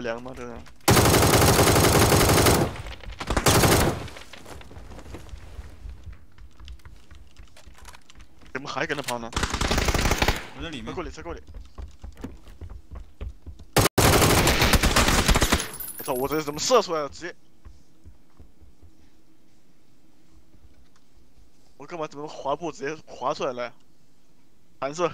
过量吗？这个？怎么还跟着跑呢？我在里面。车过里，车过里。我操！我这怎么射出来了？直接。我干嘛怎么滑步直接滑出来了？弹射。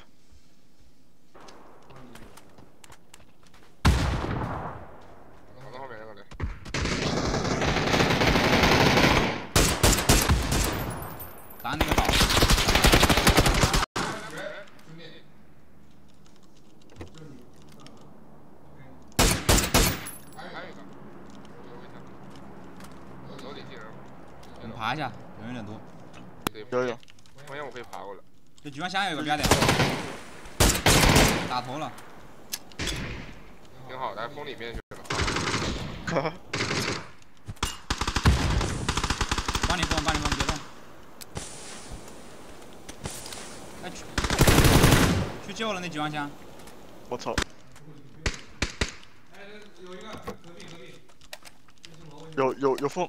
打那个岛。我们爬一下，人有点多。有有。发现我可以爬过来。这机关枪有一个标点。打头了。挺好，来封里面去了。帮你封，帮你封，别动。哎去，去救了那机关箱。我操！有有有风。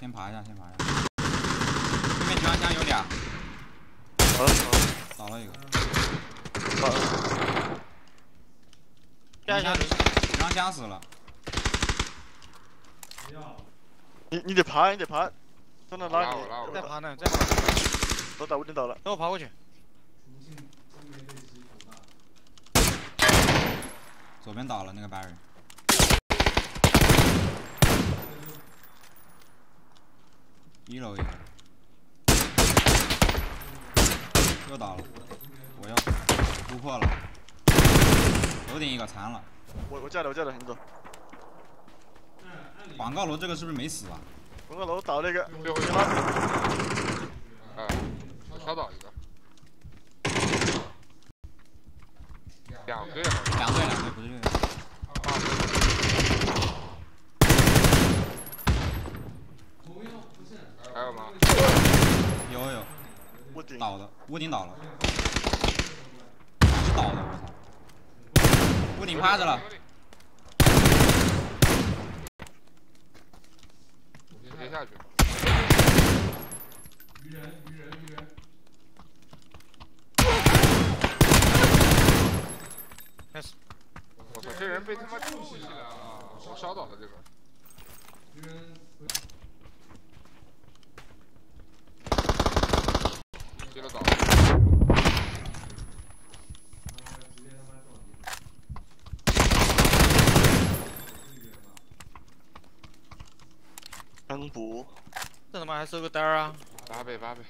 先爬一下，先爬一下。对面机关枪有俩。好了，倒了一个。好了。机枪，机关枪死了。你你得爬，你得爬，在那拉你。再爬呢，再爬。我倒，我已经倒了。等我爬过去。左边倒了那个白人。一楼一个。又倒了，我要突破了。楼顶一个残了。我我架的，我架的，你走。广告楼这个是不是没死啊？广告楼倒那个，最后一个。哎，稍倒一个。两队，两队，两队，不是这个。还有吗？有有。屋顶倒了，屋顶倒了。是倒的，我操！屋顶趴着了。直接下去。鱼人，鱼人，鱼人。开始。我操，这人被他妈救起来了！我烧倒了这个。鱼人。接着倒。刚补。这他妈还收个单儿啊！八倍八倍。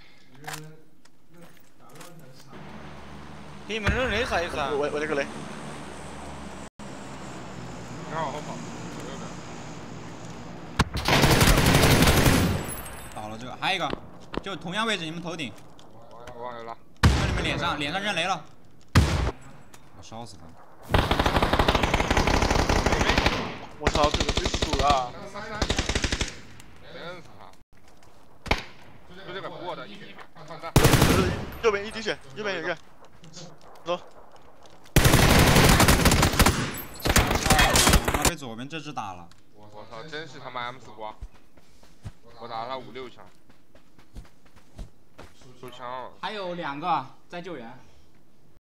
给你们扔雷啥意思啊？我我这个雷。你看往后跑。倒了这个，还有一个，就同样位置，你们头顶。我往右拉。在你们脸上，脸上扔雷了。我烧死他。我操，这个最死啊！连死他。就这个补我的一滴血，上弹。右边一滴血，右边有一个。走。他被左边这只打了。我操，真是他妈 M 四光！我打了他五六枪。手枪。还有两个在救援。